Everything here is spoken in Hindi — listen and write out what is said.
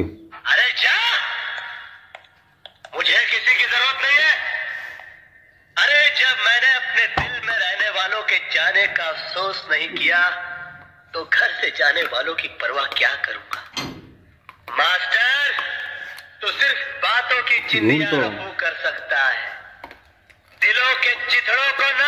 अरे जा मुझे किसी की ज़रूरत नहीं है। अरे जब मैंने अपने दिल में रहने वालों के जाने का अफसोस नहीं किया तो घर से जाने वालों की परवाह क्या करूँगा? मास्टर तो सिर्फ़ बातों की चिंता तो- कर सकता है। दिलों के चिथड़ों को ना